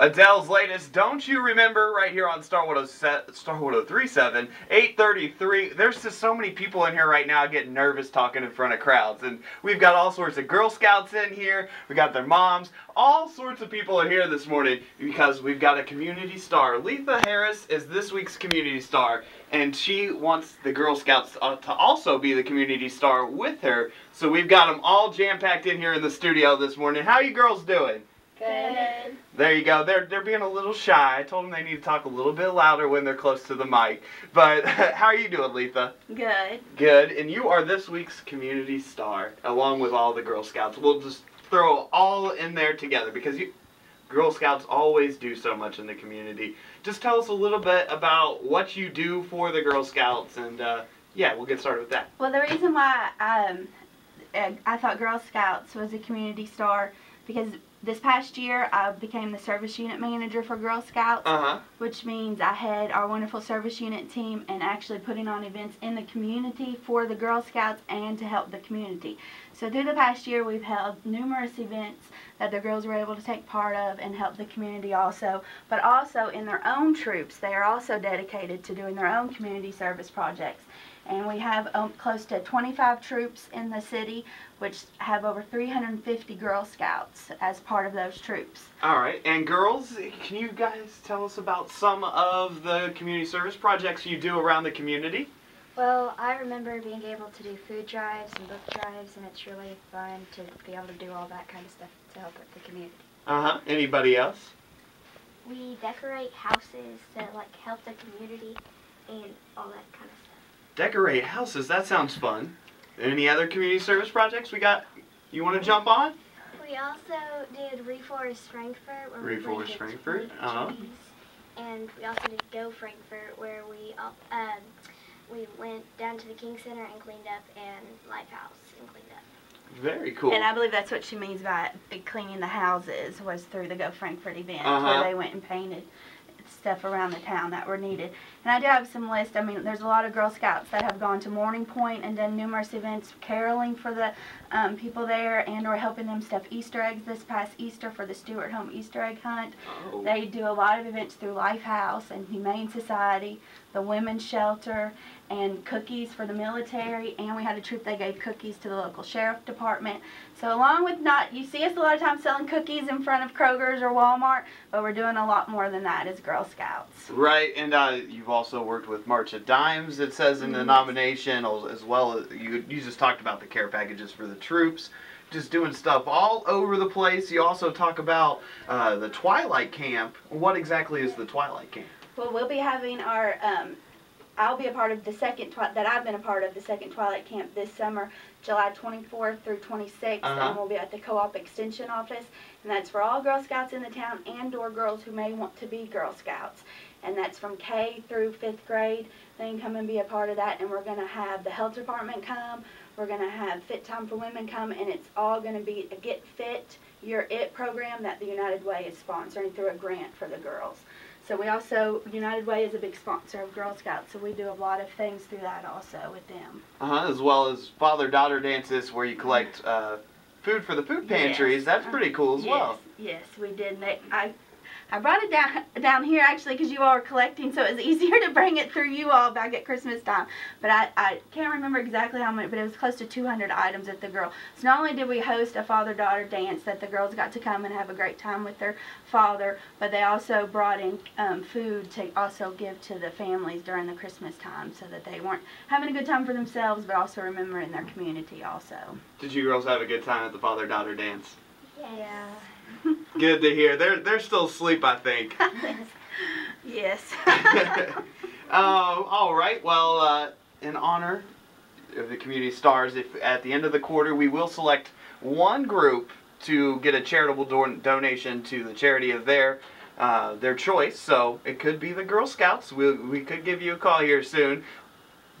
Adele's latest Don't You Remember right here on Star 107, Star 1037, 833. There's just so many people in here right now getting nervous talking in front of crowds. And we've got all sorts of Girl Scouts in here. We got their moms. All sorts of people are here this morning because we've got a community star. Leitha Harris is this week's community star. And she wants the Girl Scouts uh, to also be the community star with her. So we've got them all jam-packed in here in the studio this morning. How you girls doing? Good. There you go. They're they're being a little shy. I told them they need to talk a little bit louder when they're close to the mic. But how are you doing, Leitha? Good. Good. And you are this week's community star, along with all the Girl Scouts. We'll just throw all in there together because you Girl Scouts always do so much in the community. Just tell us a little bit about what you do for the Girl Scouts, and uh, yeah, we'll get started with that. Well, the reason why um, I thought Girl Scouts was a community star because this past year I became the service unit manager for Girl Scouts, Uh-huh. which means I had our wonderful service unit team and actually putting on events in the community for the Girl Scouts and to help the community. So through the past year we've held numerous events that the girls were able to take part of and help the community also, but also in their own troops. They are also dedicated to doing their own community service projects and we have um, close to 25 troops in the city, which have over 350 Girl Scouts as part of those troops. All right. And girls, can you guys tell us about some of the community service projects you do around the community? Well, I remember being able to do food drives and book drives, and it's really fun to be able to do all that kind of stuff to help with the community. Uh-huh. Anybody else? We decorate houses to like help the community and all that kind of stuff. Decorate houses. That sounds fun. Any other community service projects we got? You want to jump on? We also did Reforest Frankfort where Reforest planted Frankfort, 20 uh-huh. And we also did Go Frankfort where we uh, um, we went down to the King Center and cleaned up and Lifehouse and cleaned up. Very cool. And I believe that's what she means by cleaning the houses was through the Go Frankfort event Uh-huh. where they went and painted stuff around the town that were needed. And I do have some list. I mean, there's a lot of Girl Scouts that have gone to Morning Pointe and done numerous events, caroling for the um, people there, and or helping them stuff Easter eggs this past Easter for the Stewart Home Easter egg hunt. Oh. They do a lot of events through Lifehouse and Humane Society, the Women's Shelter, and cookies for the military. And we had a troop that gave cookies to the local sheriff department. So along with not, you see us a lot of times selling cookies in front of Kroger's or Walmart, but we're doing a lot more than that as Girl Scouts. Right, and uh, you've also worked with March of Dimes, it says in the Mhm. nomination, as- as well as you, you just talked about the care packages for the troops, just doing stuff all over the place. You also talk about uh, the Twilight Camp. What exactly is the Twilight Camp? Well, we'll be having our, um, I'll be a part of the second, that I've been a part of the second Twilight Camp this summer, July 24th through 26th, Uh-huh. and we'll be at the Co-op Extension Office, and that's for all Girl Scouts in the town and or girls who may want to be Girl Scouts. And that's from K through fifth grade. They can come and be a part of that, and we're gonna have the health department come, we're gonna have Fit Time for Women come, and it's all gonna be a Get Fit, Your It program that the United Way is sponsoring through a grant for the girls. So we also, United Way is a big sponsor of Girl Scouts, so we do a lot of things through that also with them. Uh-huh, as well as father-daughter dances where you collect uh, food for the food pantries. Yes. That's pretty cool as yes, well. Yes, we did. And They, I, I brought it down down here actually because you all were collecting, so it was easier to bring it through you all back at Christmas time. But I, I can't remember exactly how many, but it was close to 200 items at the girl. So not only did we host a father-daughter dance that the girls got to come and have a great time with their father, but they also brought in um, food to also give to the families during the Christmas time, so that they weren't having a good time for themselves, but also remembering their community also. Did you girls have a good time at the father-daughter dance? Yeah. Good to hear. They're they're still asleep, I think. yes. um, all right. Well, uh, in honor of the community stars, if at the end of the quarter we will select one group to get a charitable don- donation to the charity of their uh, their choice. So it could be the Girl Scouts. We we could give you a call here soon.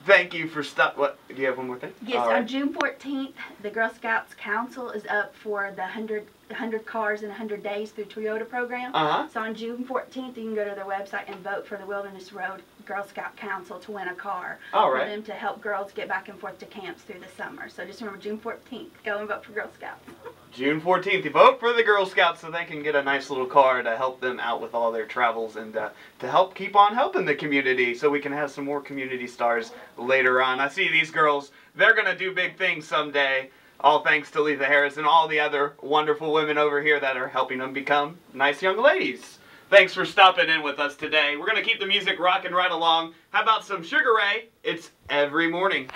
Thank you for stuff. What do you have one more thing? Yes, All on. June 14th, the Girl Scouts Council is up for the 100 100 cars in 100 days through Toyota program. Uh huh. So on June 14th, you can go to their website and vote for the Wilderness Road Girl Scout Council to win a car. All For them to help girls get back and forth to camps through the summer. So just remember June 14th, go and vote for Girl Scouts. June 14th, you vote for the Girl Scouts so they can get a nice little car to help them out with all their travels and uh, to help keep on helping the community so we can have some more community stars later on. I see these girls, they're going to do big things someday. All thanks to Leitha Harris and all the other wonderful women over here that are helping them become nice young ladies. Thanks for stopping in with us today. We're going to keep the music rocking right along. How about some Sugar Ray? It's every morning.